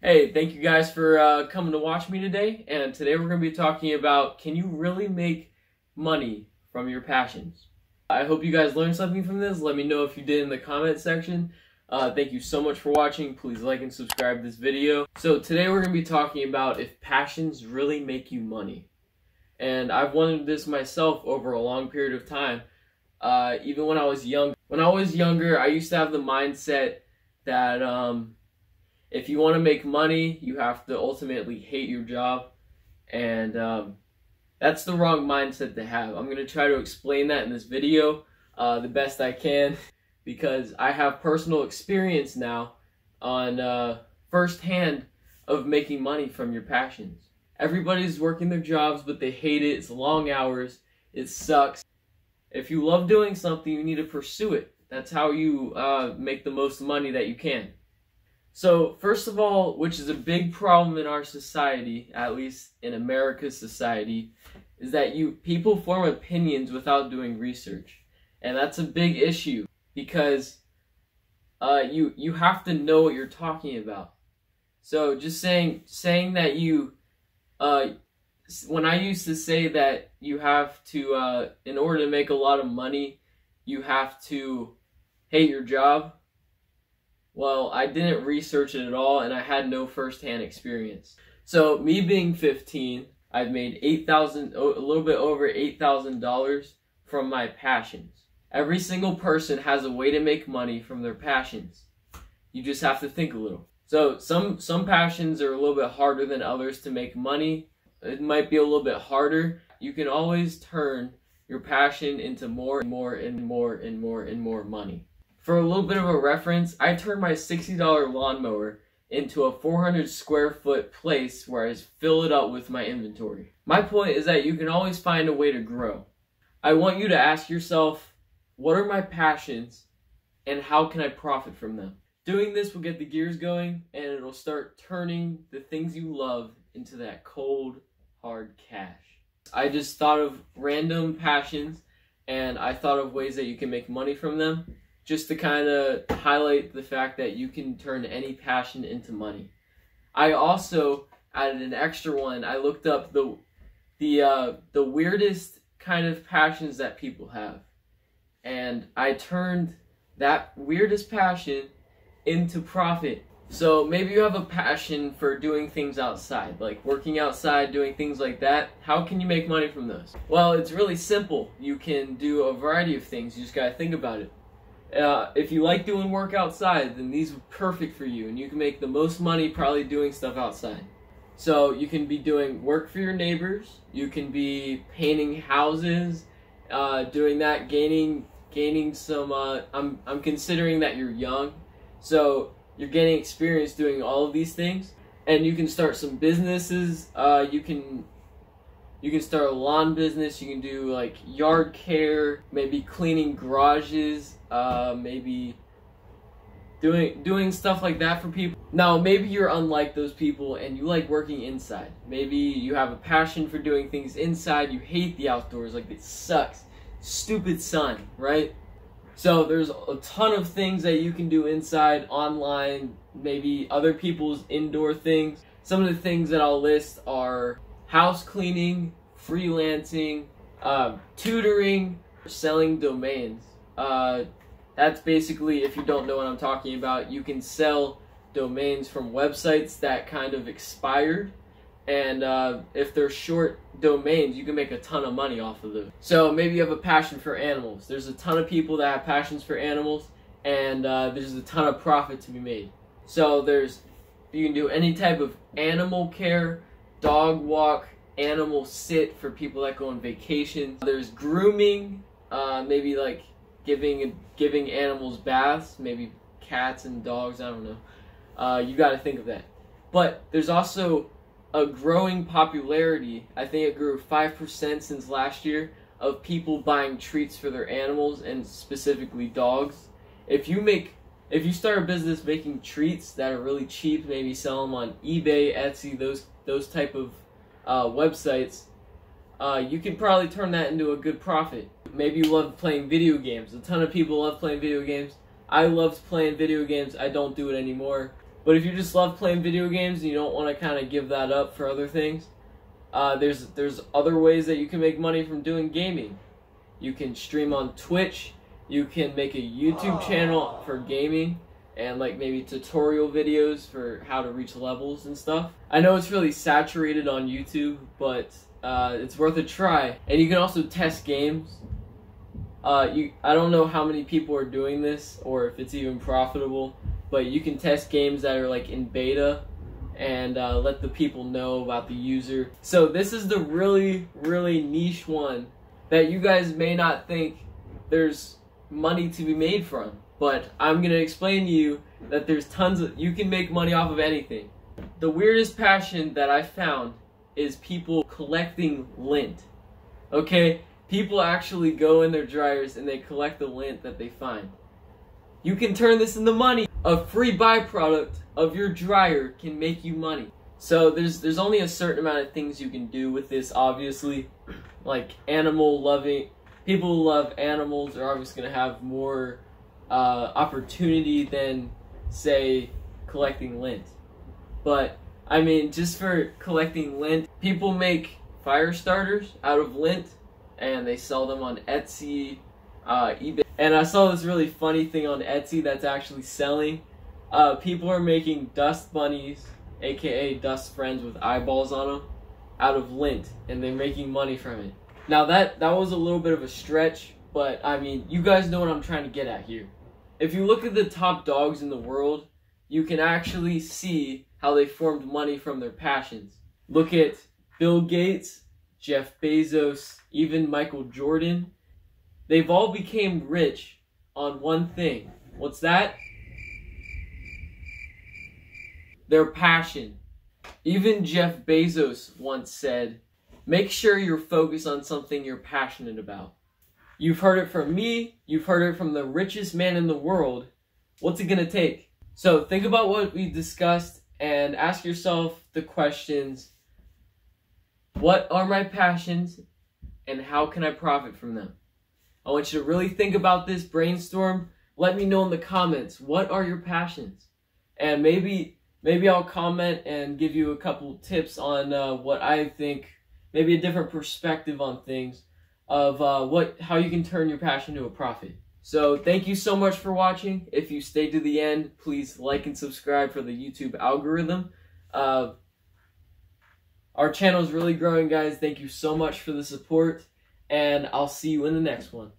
Hey, thank you guys for uh, coming to watch me today. And today we're going to be talking about can you really make money from your passions? I hope you guys learned something from this. Let me know if you did in the comment section. Uh, thank you so much for watching. Please like and subscribe this video. So today we're going to be talking about if passions really make you money. And I've wondered this myself over a long period of time. Uh, even when I was young. When I was younger, I used to have the mindset that um, if you want to make money, you have to ultimately hate your job. And um, that's the wrong mindset to have. I'm going to try to explain that in this video uh, the best I can because I have personal experience now on uh, firsthand of making money from your passions. Everybody's working their jobs, but they hate it. It's long hours. It sucks. If you love doing something, you need to pursue it. That's how you uh, make the most money that you can. So, first of all, which is a big problem in our society, at least in America's society, is that you people form opinions without doing research. And that's a big issue because uh, you you have to know what you're talking about. So just saying saying that you uh, when I used to say that you have to uh, in order to make a lot of money, you have to hate your job well, I didn't research it at all and I had no firsthand experience. So, me being 15, I've made 8,000 a little bit over $8,000 from my passions. Every single person has a way to make money from their passions. You just have to think a little. So, some some passions are a little bit harder than others to make money. It might be a little bit harder. You can always turn your passion into more and more and more and more and more money. For a little bit of a reference, I turned my $60 lawnmower into a 400 square foot place where I fill it up with my inventory. My point is that you can always find a way to grow. I want you to ask yourself, what are my passions and how can I profit from them? Doing this will get the gears going and it'll start turning the things you love into that cold, hard cash. I just thought of random passions and I thought of ways that you can make money from them just to kind of highlight the fact that you can turn any passion into money. I also added an extra one. I looked up the the uh, the weirdest kind of passions that people have, and I turned that weirdest passion into profit. So maybe you have a passion for doing things outside, like working outside, doing things like that. How can you make money from those? Well, it's really simple. You can do a variety of things. You just gotta think about it. Uh, if you like doing work outside, then these are perfect for you, and you can make the most money probably doing stuff outside. So you can be doing work for your neighbors. You can be painting houses, uh, doing that, gaining gaining some. Uh, I'm I'm considering that you're young, so you're getting experience doing all of these things, and you can start some businesses. Uh, you can you can start a lawn business. You can do like yard care, maybe cleaning garages, uh, maybe doing doing stuff like that for people. Now, maybe you're unlike those people and you like working inside. Maybe you have a passion for doing things inside. You hate the outdoors, like it sucks. Stupid sun, right? So there's a ton of things that you can do inside, online, maybe other people's indoor things. Some of the things that I'll list are house cleaning, freelancing, uh, tutoring, selling domains. Uh, that's basically, if you don't know what I'm talking about, you can sell domains from websites that kind of expired. And uh, if they're short domains, you can make a ton of money off of them. So maybe you have a passion for animals. There's a ton of people that have passions for animals, and uh, there's a ton of profit to be made. So there's, you can do any type of animal care, dog walk, animal sit for people that go on vacation. There's grooming, uh, maybe like giving giving animals baths, maybe cats and dogs. I don't know. Uh, you got to think of that. But there's also a growing popularity. I think it grew five percent since last year of people buying treats for their animals and specifically dogs. If you make if you start a business making treats that are really cheap, maybe sell them on eBay, Etsy, those those type of uh, websites, uh, you can probably turn that into a good profit. Maybe you love playing video games. A ton of people love playing video games. I loved playing video games. I don't do it anymore. But if you just love playing video games and you don't want to kind of give that up for other things, uh, there's there's other ways that you can make money from doing gaming. You can stream on Twitch. You can make a YouTube channel for gaming and like maybe tutorial videos for how to reach levels and stuff. I know it's really saturated on YouTube, but uh, it's worth a try. And you can also test games. Uh, you, I don't know how many people are doing this or if it's even profitable, but you can test games that are like in beta and uh, let the people know about the user. So this is the really, really niche one that you guys may not think there's money to be made from. But I'm to explain to you that there's tons of, you can make money off of anything. The weirdest passion that I found is people collecting lint. Okay? People actually go in their dryers and they collect the lint that they find. You can turn this into money. A free byproduct of your dryer can make you money. So there's there's only a certain amount of things you can do with this obviously. Like animal loving people who love animals are obviously going to have more uh, opportunity than, say, collecting lint. But, I mean, just for collecting lint, people make fire starters out of lint and they sell them on Etsy, uh, eBay. And I saw this really funny thing on Etsy that's actually selling. Uh, people are making dust bunnies, aka dust friends with eyeballs on them, out of lint, and they're making money from it. Now that that was a little bit of a stretch, but I mean, you guys know what I'm trying to get at here if you look at the top dogs in the world, you can actually see how they formed money from their passions. Look at Bill Gates, Jeff Bezos, even Michael Jordan. They've all became rich on one thing. What's that? Their passion. Even Jeff Bezos once said, make sure you're focused on something you're passionate about. You've heard it from me. You've heard it from the richest man in the world. What's it to take? So think about what we discussed and ask yourself the questions What are my passions and how can I profit from them? I want you to really think about this, brainstorm. Let me know in the comments what are your passions? And maybe maybe I'll comment and give you a couple tips on uh, what I think, maybe a different perspective on things of uh, what how you can turn your passion to a profit. So thank you so much for watching. If you stayed to the end, please like and subscribe for the YouTube algorithm. Uh, our channel is really growing, guys. Thank you so much for the support, and I'll see you in the next one.